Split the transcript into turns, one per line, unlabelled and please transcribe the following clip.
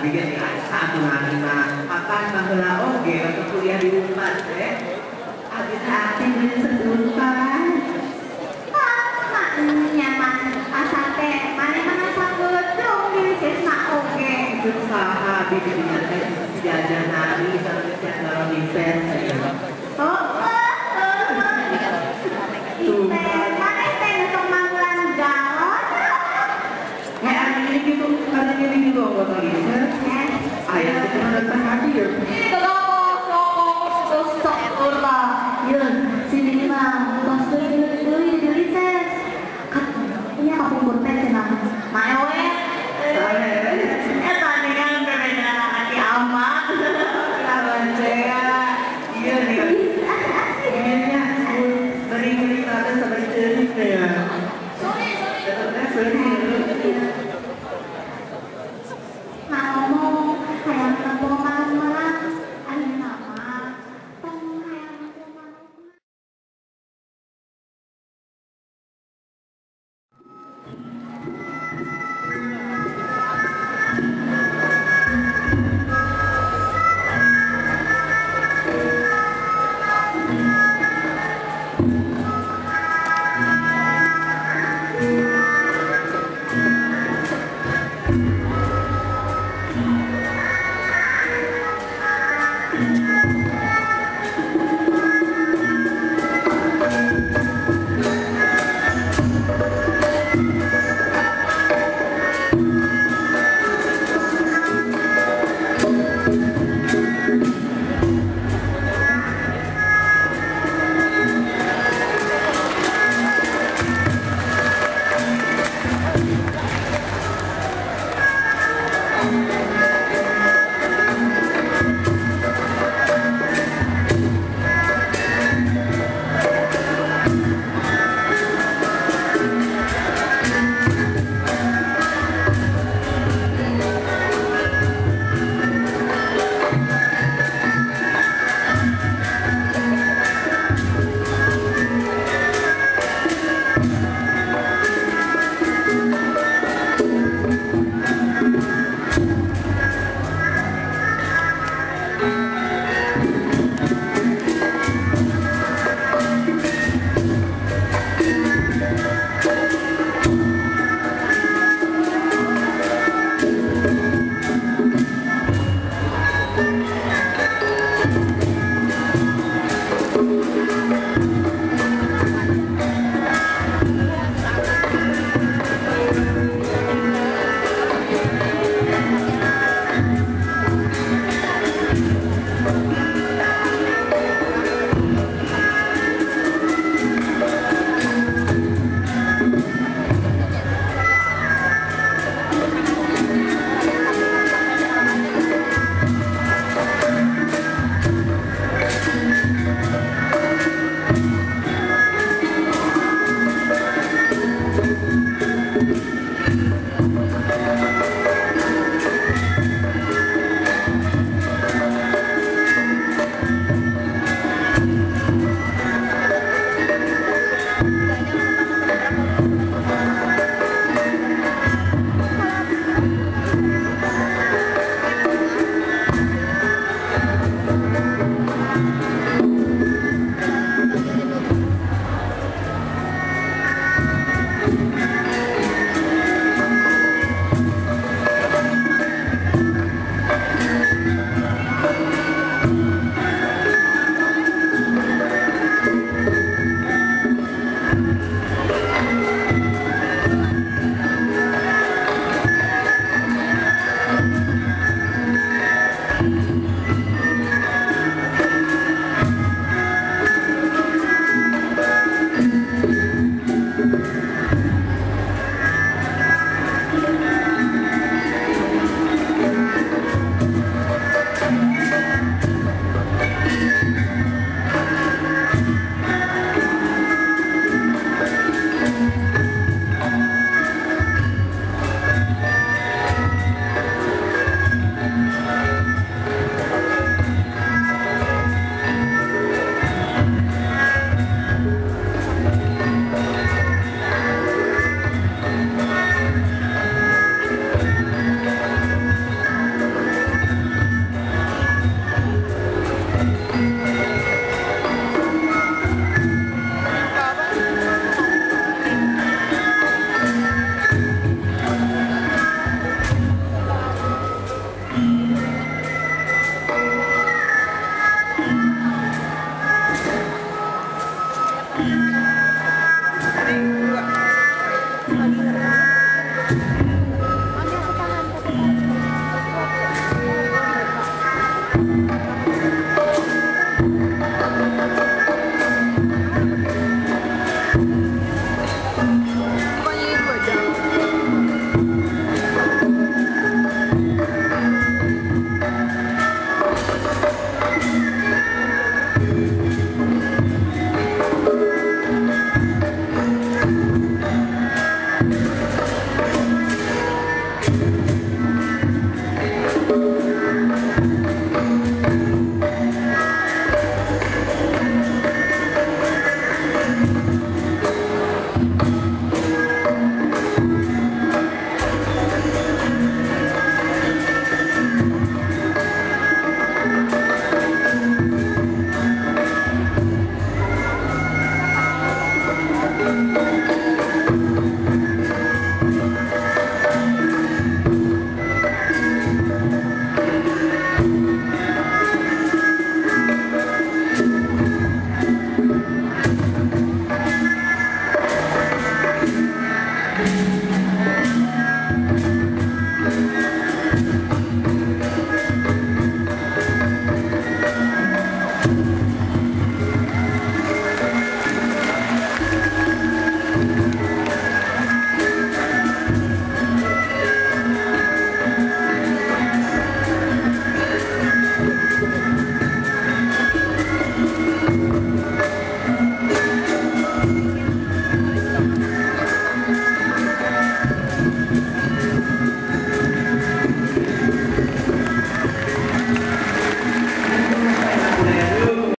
lagi
mah Akan bahula oge Waktu kuliah di Unpad eh Abis hati beli sesulpan
nyaman asal teh mana mana sanggup dong di sesna oke.
Itu saha Abis